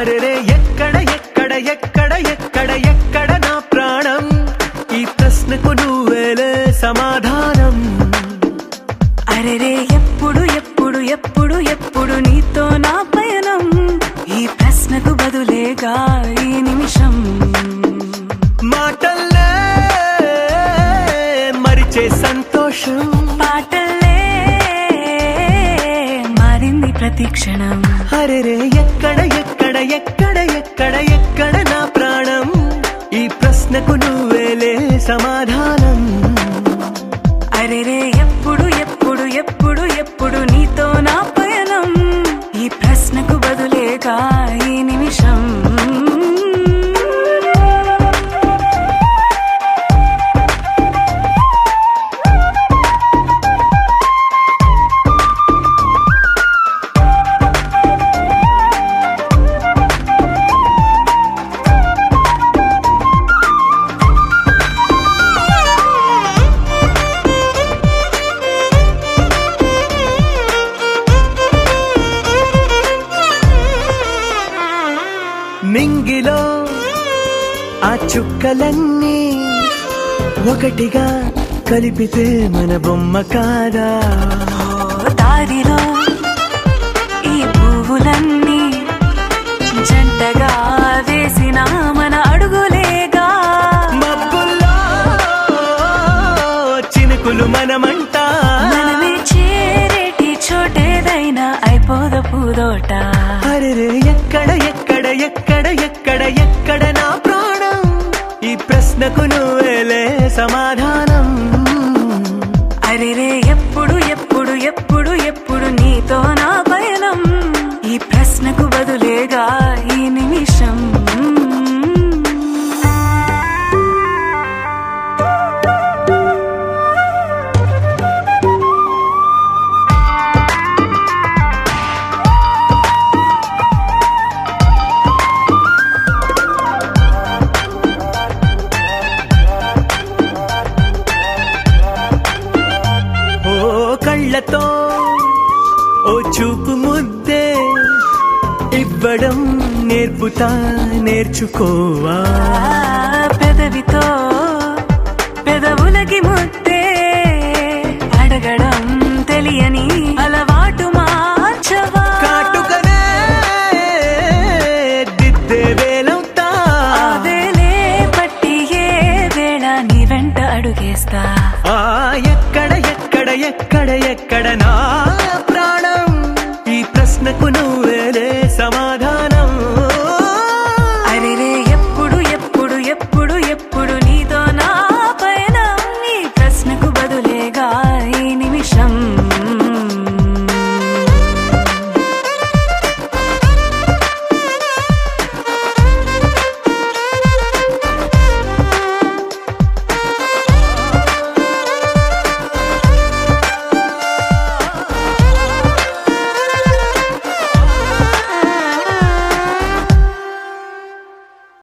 అరెరే ఎక్కడ ఎక్కడ ఎక్కడ ఎక్కడ ఎక్కడ నా ప్రాణం? ఈ ప్రశ్నకు నువ్వేలే సమాధానం. అరెరే ఎప్పుడు ఎప్పుడు ఎప్పుడు ఎప్పుడు నీతో నా పయనం? ఈ ప్రశ్నకు బదులేగా ఈ నిమిషం. మాటల్లే మరిచే సంతోషం. పాటల్లే మారింది ప్రతి క్షణం. అరెరే ఎక్కడ ఎక్కడ ఎక్కడ ఎక్కడ ఎక్కడ నా ప్రాణం? ఈ ప్రశ్నకు నువ్వేలే సమాధానం. అరెరే ఎప్పుడు ఎప్పుడు ఎప్పుడు ఎప్పుడు నీతో నా పయనం? ఈ ప్రశ్నకు బదులేగా మింగిలో ఆ చుక్కలన్నీ ఒకటిగా కలిపితే మన బొమ్మ కాదా? దారిలో ఈ పువ్వులన్నీ జంటగా వేసిన మన అడుగులేగా? మబ్బుల్లో చినుకులు మనమంట? మనమే చేరేటి చోటేదైనా అయిపోద పూదోట అరెరే ఎక్కడ ఎక్కడ ఎక్కడ ఎక్కడ ఎక్కడ నా ప్రాణం? ఈ ప్రశ్నకు నువ్వేలే సమాధానం. అరెరే ఎప్పుడు ఎప్పుడు ఎప్పుడు ఎప్పుడు నీతో చూపు ముద్దే ఇవ్వడం నేర్పుతా నేర్చుకోవా? పెదవితో పెదవులకి ముద్దే అడగడం తెలియని అలవాటు మార్చవా? కాటుకనే దిద్దే వేలవుతా. ఆవేలే పట్టి ఏ వేళ నీ వెంట అడుగేస్తా. ఆ ఎక్కడ ఎక్కడ ఎక్కడ ఎక్కడ నా